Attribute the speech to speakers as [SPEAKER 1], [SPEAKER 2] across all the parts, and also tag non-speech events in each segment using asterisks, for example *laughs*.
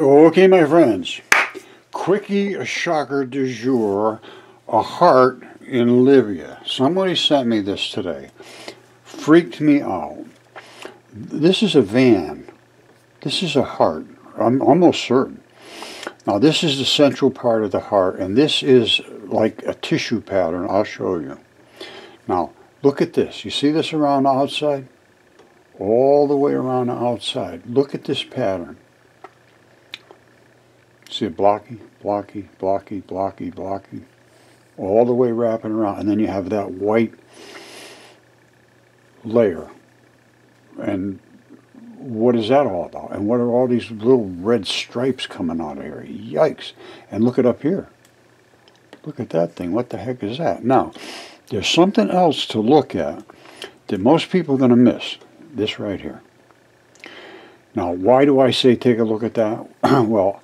[SPEAKER 1] Okay, my friends. Quickie shocker du jour, a heart in Libya. Somebody sent me this today. Freaked me out. This is a van. This is a heart. I'm almost certain. Now this is the central part of the heart and this is like a tissue pattern. I'll show you. Now look at this. You see this around the outside? All the way around the outside. Look at this pattern. See it blocky, blocky, blocky, blocky, blocky. All the way wrapping around. And then you have that white layer. And what is that all about? And what are all these little red stripes coming out of here? Yikes. And look it up here. Look at that thing. What the heck is that? Now, there's something else to look at that most people are going to miss. This right here. Now, why do I say take a look at that? *clears throat* well,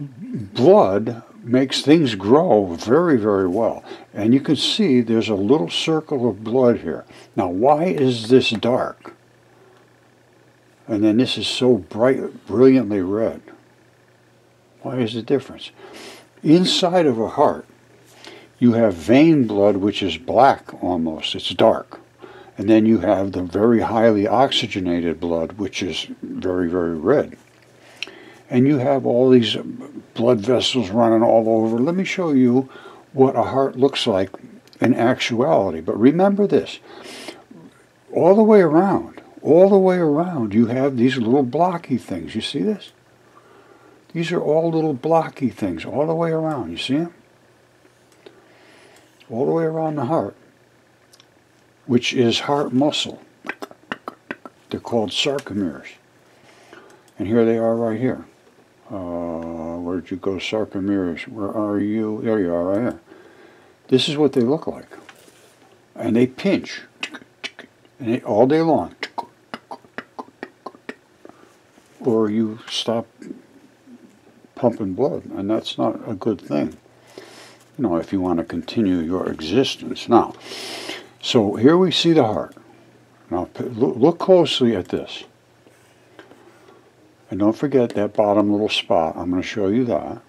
[SPEAKER 1] blood makes things grow very, very well. And you can see there's a little circle of blood here. Now, why is this dark? And then this is so bright, brilliantly red. Why is the difference? Inside of a heart, you have vein blood, which is black almost. It's dark. And then you have the very highly oxygenated blood, which is very, very red. And you have all these blood vessels running all over. Let me show you what a heart looks like in actuality. But remember this, all the way around, all the way around you have these little blocky things. You see this? These are all little blocky things all the way around. You see them? All the way around the heart, which is heart muscle. They're called sarcomeres. And here they are right here. Uh, where'd you go, sarcomeres? Where are you? There you are, right here. This is what they look like. And they pinch and they, all day long or you stop pumping blood, and that's not a good thing. You know, if you want to continue your existence. Now, so here we see the heart. Now, look closely at this. And don't forget that bottom little spot. I'm going to show you that.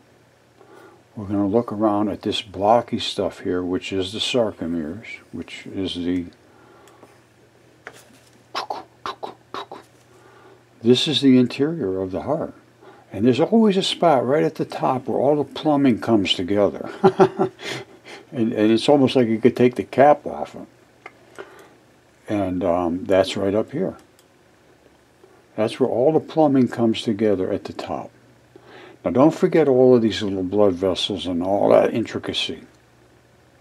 [SPEAKER 1] We're going to look around at this blocky stuff here, which is the sarcomeres, which is the This is the interior of the heart. And there's always a spot right at the top where all the plumbing comes together. *laughs* and, and, it's almost like you could take the cap off it. And um, that's right up here. That's where all the plumbing comes together at the top. Now don't forget all of these little blood vessels and all that intricacy.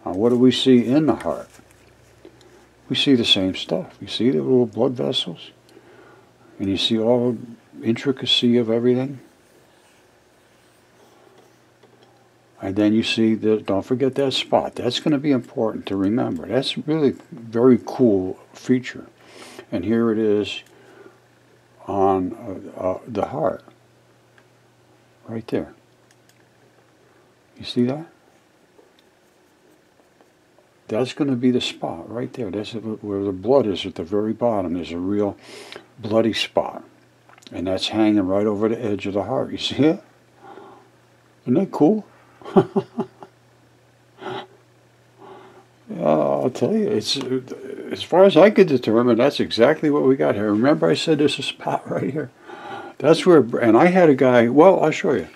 [SPEAKER 1] Now what do we see in the heart? We see the same stuff. You see the little blood vessels? and you see all the intricacy of everything. And then you see that, don't forget that spot. That's going to be important to remember. That's a really very cool feature. And here it is on uh, uh, the heart. Right there. You see that? That's going to be the spot right there. That's where the blood is at the very bottom. There's a real bloody spot. And that's hanging right over the edge of the heart. You see it? Isn't that cool? *laughs* yeah, I'll tell you, it's as far as I could determine, that's exactly what we got here. Remember I said there's a spot *laughs* right here? That's where, and I had a guy, well, I'll show you.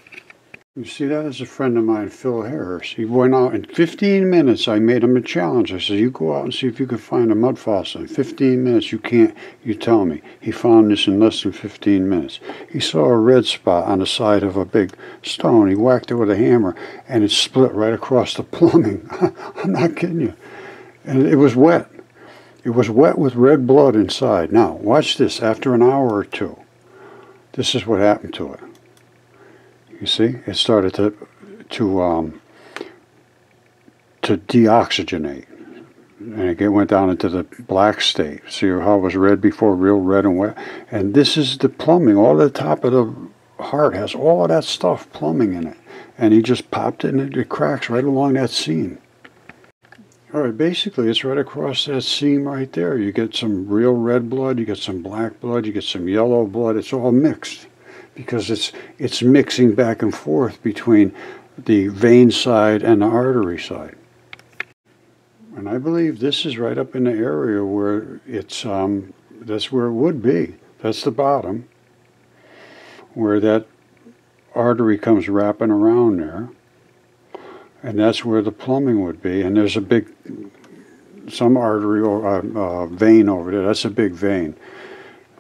[SPEAKER 1] You see, that is a friend of mine, Phil Harris. He went out in 15 minutes. I made him a challenge. I said, you go out and see if you can find a mud fossil. In 15 minutes, you can't, you tell me. He found this in less than 15 minutes. He saw a red spot on the side of a big stone. He whacked it with a hammer, and it split right across the plumbing. *laughs* I'm not kidding you. And it was wet. It was wet with red blood inside. Now, watch this. After an hour or two, this is what happened to it. You see, it started to to um, to deoxygenate, and it went down into the black state. See how it was red before, real red and wet. And this is the plumbing. All the top of the heart has all of that stuff plumbing in it, and he just popped it, and it cracks right along that seam. All right, basically it's right across that seam right there. You get some real red blood, you get some black blood, you get some yellow blood. It's all mixed. because it's it's mixing back and forth between the vein side and the artery side. And I believe this is right up in the area where it's um, that's where it would be. That's the bottom where that artery comes wrapping around there. And that's where the plumbing would be. And there's a big, some artery or uh, uh, vein over there. That's a big vein.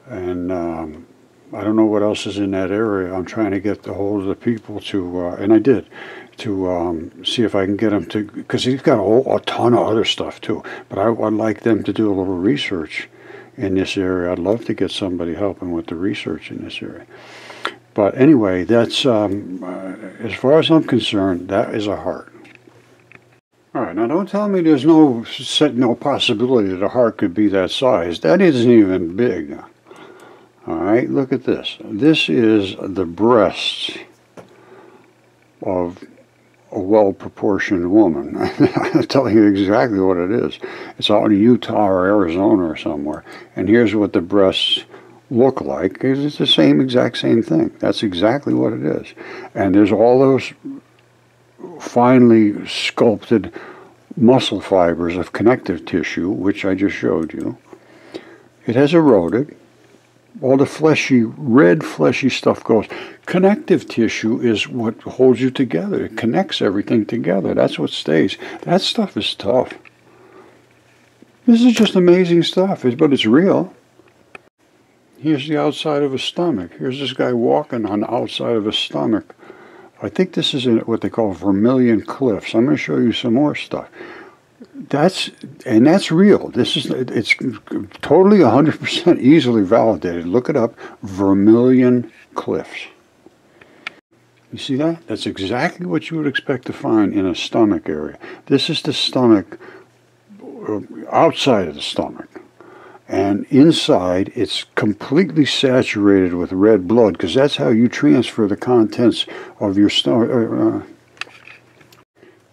[SPEAKER 1] And um, I don't know what else is in that area. I'm trying to get the hold of the people to, uh, and I did, to um, see if I can get them to, because he's got a, whole, a ton of other stuff too. But I would like them to do a little research in this area. I'd love to get somebody helping with the research in this area. But anyway, that's um, uh, as far as I'm concerned, that is a heart. All right, now don't tell me there's no no possibility that a heart could be that size. That isn't even big. All right, look at this. This is the breasts of a well-proportioned woman. *laughs* I'm telling you exactly what it is. It's out in Utah or Arizona or somewhere. And here's what the breasts look like. It's the same exact same thing. That's exactly what it is. And there's all those finely sculpted muscle fibers of connective tissue, which I just showed you. It has eroded all the fleshy, red fleshy stuff goes. Connective tissue is what holds you together. It connects everything together. That's what stays. That stuff is tough. This is just amazing stuff, but it's real. Here's the outside of a stomach. Here's this guy walking on the outside of his stomach. I think this is what they call Vermilion Cliffs. I'm going to show you some more stuff that's and that's real. This is it's totally 100% easily validated. Look it up, Vermilion Cliffs. You see that? That's exactly what you would expect to find in a stomach area. This is the stomach, uh, outside of the stomach. And inside, it's completely saturated with red blood because that's how you transfer the contents of your stomach. Uh, uh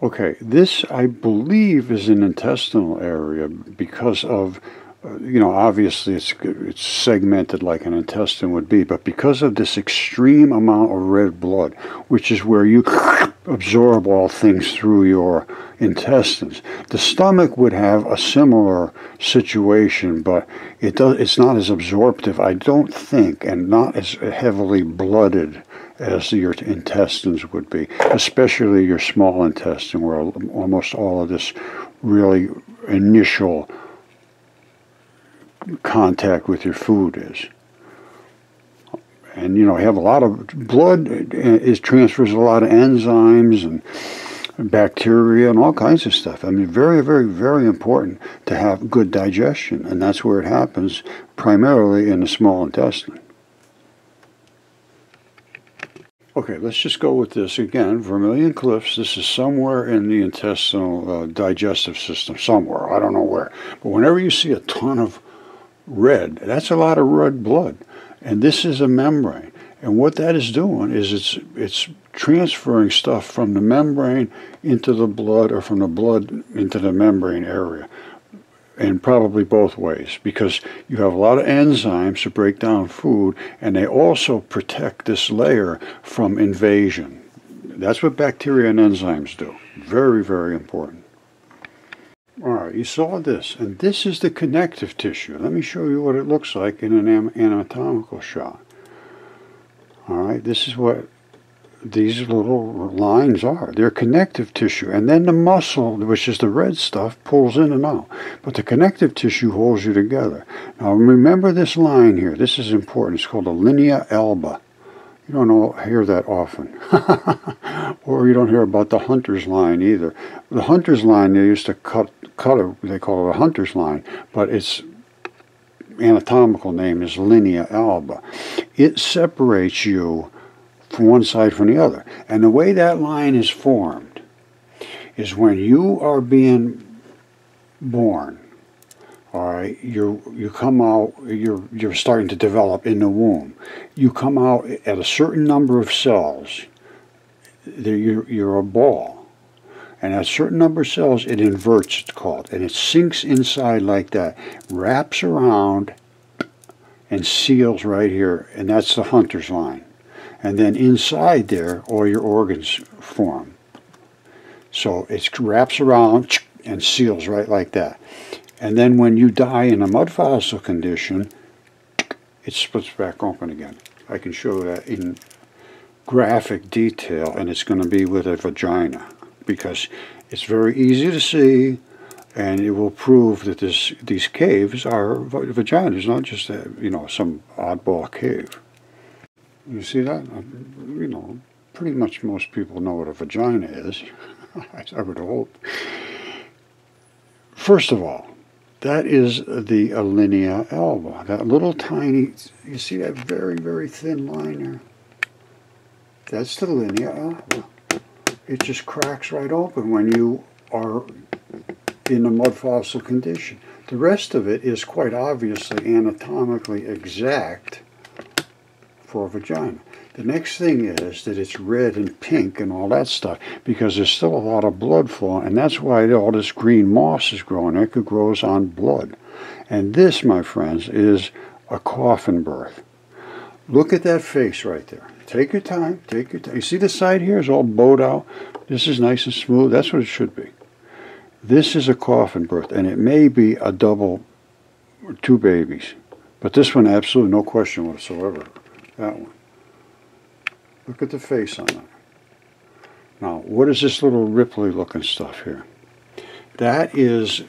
[SPEAKER 1] Okay, this I believe is an intestinal area because of, you know, obviously it's it's segmented like an intestine would be, but because of this extreme amount of red blood, which is where you *laughs* absorb all things through your intestines, the stomach would have a similar situation, but it does it's not as absorptive, I don't think, and not as heavily blooded as your intestines would be, especially your small intestine, where almost all of this really initial contact with your food is. And you know, have a lot of blood is transfers a lot of enzymes and bacteria and all kinds of stuff. I mean, very, very, very important to have good digestion, and that's where it happens primarily in the small intestine. Okay, let's just go with this again. Vermilion Cliffs, this is somewhere in the intestinal uh, digestive system, somewhere. I don't know where. But whenever you see a ton of red, that's a lot of red blood. And this is a membrane. And what that is doing is it's, it's transferring stuff from the membrane into the blood or from the blood into the membrane area and probably both ways because you have a lot of enzymes to break down food and they also protect this layer from invasion. That's what bacteria and enzymes do. Very, very important. All right, you saw this, and this is the connective tissue. Let me show you what it looks like in an anatomical shot. All right, this is what these little lines are. They're connective tissue. And then the muscle, which is the red stuff, pulls in and out. But the connective tissue holds you together. Now remember this line here. This is important. It's called a linea alba. You don't hear that often. *laughs* or you don't hear about the hunter's line either. The hunter's line, they used to cut, cut a, they call it a hunter's line, but its anatomical name is linea alba. It separates you from one side from the other. And the way that line is formed is when you are being born, all right, you you come out, you're you're starting to develop in the womb. You come out at a certain number of cells. You're, you're a ball. And at a certain number of cells, it inverts, it's called. And it sinks inside like that, wraps around, and seals right here. And that's the hunter's line. And then inside there, all your organs form. So it wraps around and seals right like that. And then when you die in a mud fossil condition, it splits back open again. I can show that in graphic detail, and it's going to be with a vagina because it's very easy to see, and it will prove that this these caves are vaginas, not just a, you know some oddball cave. You see that? Uh, you know, pretty much most people know what a vagina is. *laughs* I would hope. First of all, that is the linea alba. That little tiny, you see that very, very thin line there? That's the linea alba. It just cracks right open when you are in a mud fossil condition. The rest of it is quite obviously anatomically exact for a vagina. The next thing is that it's red and pink and all that stuff because there's still a lot of blood flow, and that's why all this green moss is growing. It grows on blood. And this, my friends, is a coffin birth. Look at that face right there. Take your time. Take your time. You see the side here is all bowed out. This is nice and smooth. That's what it should be. This is a coffin birth, and it may be a double, two babies. But this one, absolutely no question whatsoever. That one. Look at the face on that. Now, what is this little ripply looking stuff here? That is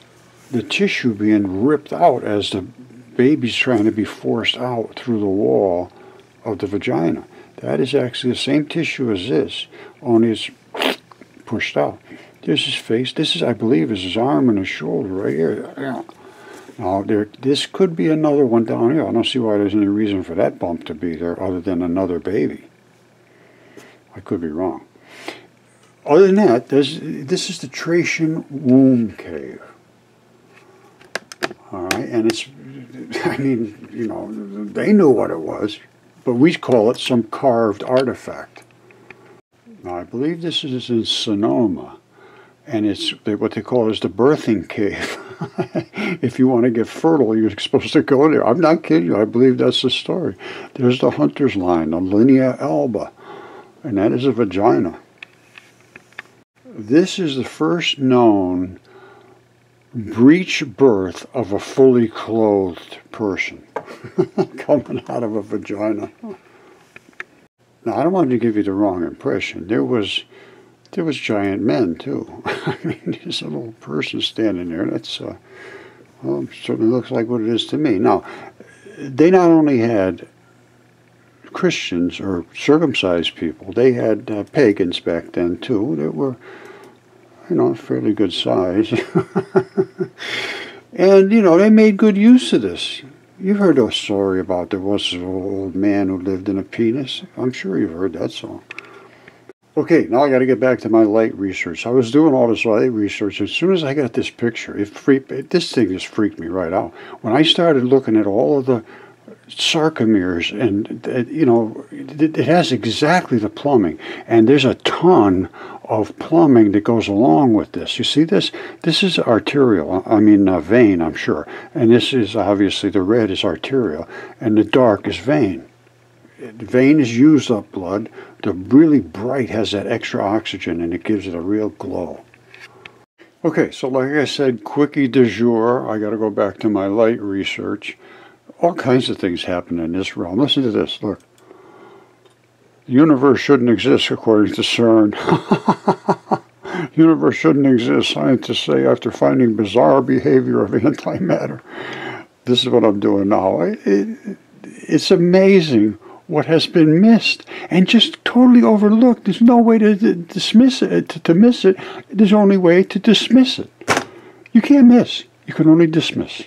[SPEAKER 1] the tissue being ripped out as the baby's trying to be forced out through the wall of the vagina. That is actually the same tissue as this, only it's pushed out. There's his face. This is, I believe, is his arm and his shoulder right here. Now, there, this could be another one down here. I don't see why there's any reason for that bump to be there other than another baby. I could be wrong. Other than that, this is the Thracian womb cave. All right, and it's, *laughs* I mean, you know, they knew what it was, but we call it some carved artifact. Now, I believe this is in Sonoma, and it's what they call is the birthing cave. *laughs* *laughs* if you want to get fertile, you're supposed to go there. I'm not kidding you. I believe that's the story. There's the hunter's line, the linea alba and that is a vagina. This is the first known breech birth of a fully clothed person *laughs* coming out of a vagina. Now, I don't want to give you the wrong impression. There was there was giant men too. *laughs* I mean, there's a little person standing there. That's uh, well, certainly looks like what it is to me. Now, they not only had Christians or circumcised people. They had uh, pagans back then too. They were, you know, fairly good size. *laughs* and, you know, they made good use of this. You've heard a story about there was an old man who lived in a penis. I'm sure you've heard that song. Okay, now I got to get back to my light research. I was doing all this light research. As soon as I got this picture, it freaked, this thing just freaked me right out. When I started looking at all of the sarcomeres and you know it, it, has exactly the plumbing and there's a ton of plumbing that goes along with this you see this this is arterial i mean uh, vein i'm sure and this is obviously the red is arterial and the dark is vein vein is used up blood the really bright has that extra oxygen and it gives it a real glow okay so like i said quickie de jour i got to go back to my light research all kinds of things happen in this realm. Listen to this. Look. The universe shouldn't exist according to CERN. *laughs* universe shouldn't exist, scientists say, after finding bizarre behavior of *laughs* antimatter. This is what I'm doing now. It, it, it's amazing what has been missed and just totally overlooked. There's no way to, dismiss it, to, to miss it. There's only way to dismiss it. You can't miss. You can only dismiss.